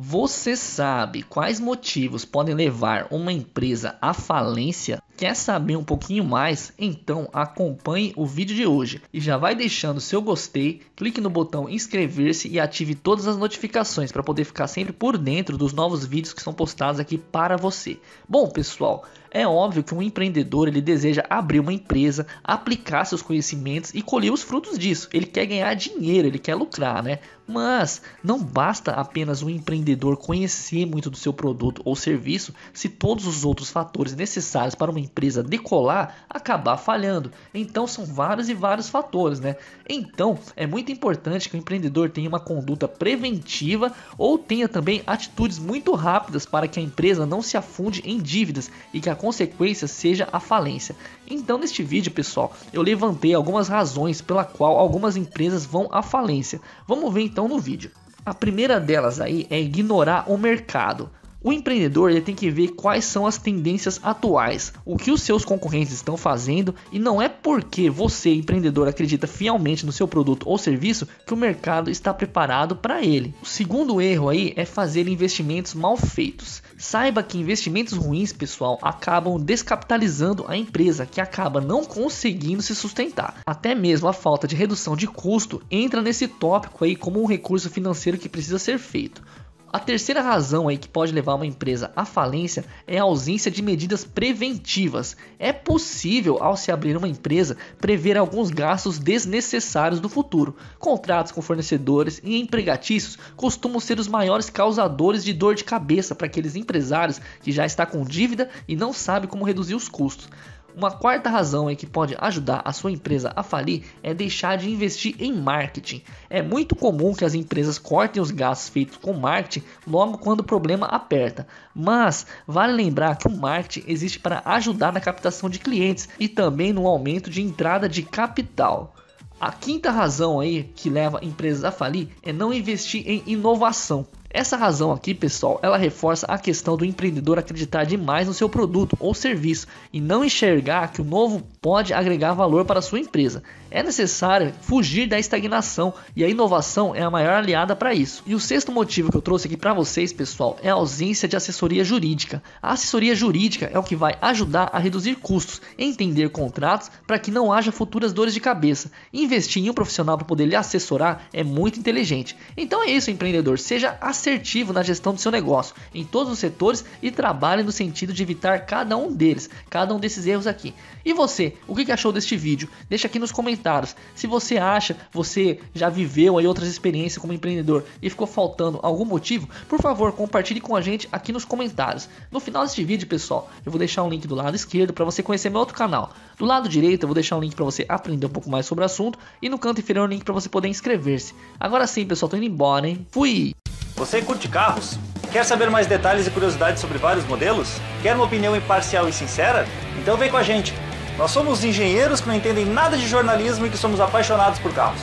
Você sabe quais motivos podem levar uma empresa à falência? Quer saber um pouquinho mais? Então acompanhe o vídeo de hoje e já vai deixando seu gostei, clique no botão inscrever-se e ative todas as notificações para poder ficar sempre por dentro dos novos vídeos que são postados aqui para você. Bom pessoal, é óbvio que um empreendedor ele deseja abrir uma empresa, aplicar seus conhecimentos e colher os frutos disso. Ele quer ganhar dinheiro, ele quer lucrar, né? Mas não basta apenas um empreendedor conhecer muito do seu produto ou serviço se todos os outros fatores necessários para uma empresa decolar acabar falhando. Então são vários e vários fatores, né? Então é muito importante que o empreendedor tenha uma conduta preventiva ou tenha também atitudes muito rápidas para que a empresa não se afunde em dívidas e que a consequência seja a falência. Então neste vídeo, pessoal, eu levantei algumas razões pela qual algumas empresas vão à falência. Vamos ver então então no vídeo. A primeira delas aí é ignorar o mercado. O empreendedor ele tem que ver quais são as tendências atuais, o que os seus concorrentes estão fazendo e não é porque você, empreendedor, acredita fielmente no seu produto ou serviço que o mercado está preparado para ele. O segundo erro aí é fazer investimentos mal feitos. Saiba que investimentos ruins, pessoal, acabam descapitalizando a empresa, que acaba não conseguindo se sustentar. Até mesmo a falta de redução de custo entra nesse tópico aí como um recurso financeiro que precisa ser feito. A terceira razão aí que pode levar uma empresa à falência é a ausência de medidas preventivas. É possível, ao se abrir uma empresa, prever alguns gastos desnecessários do futuro. Contratos com fornecedores e empregatícios costumam ser os maiores causadores de dor de cabeça para aqueles empresários que já está com dívida e não sabe como reduzir os custos. Uma quarta razão que pode ajudar a sua empresa a falir é deixar de investir em marketing. É muito comum que as empresas cortem os gastos feitos com marketing logo quando o problema aperta, mas vale lembrar que o marketing existe para ajudar na captação de clientes e também no aumento de entrada de capital. A quinta razão aí que leva empresas a falir é não investir em inovação. Essa razão aqui, pessoal, ela reforça a questão do empreendedor acreditar demais no seu produto ou serviço e não enxergar que o novo pode agregar valor para a sua empresa. É necessário fugir da estagnação e a inovação é a maior aliada para isso. E o sexto motivo que eu trouxe aqui para vocês, pessoal, é a ausência de assessoria jurídica. A assessoria jurídica é o que vai ajudar a reduzir custos, entender contratos para que não haja futuras dores de cabeça. Investir em um profissional para poder lhe assessorar é muito inteligente. Então é isso, empreendedor, seja assertivo na gestão do seu negócio em todos os setores e trabalhe no sentido de evitar cada um deles, cada um desses erros aqui. E você, o que achou deste vídeo? Deixa aqui nos comentários. Se você acha, você já viveu aí outras experiências como empreendedor e ficou faltando algum motivo, por favor, compartilhe com a gente aqui nos comentários. No final deste vídeo, pessoal, eu vou deixar um link do lado esquerdo para você conhecer meu outro canal. Do lado direito, eu vou deixar um link para você aprender um pouco mais sobre o assunto e no canto inferior um link para você poder inscrever-se. Agora sim, pessoal, tô indo embora, hein? Fui! Você curte carros? Quer saber mais detalhes e curiosidades sobre vários modelos? Quer uma opinião imparcial e sincera? Então vem com a gente! Nós somos engenheiros que não entendem nada de jornalismo e que somos apaixonados por carros.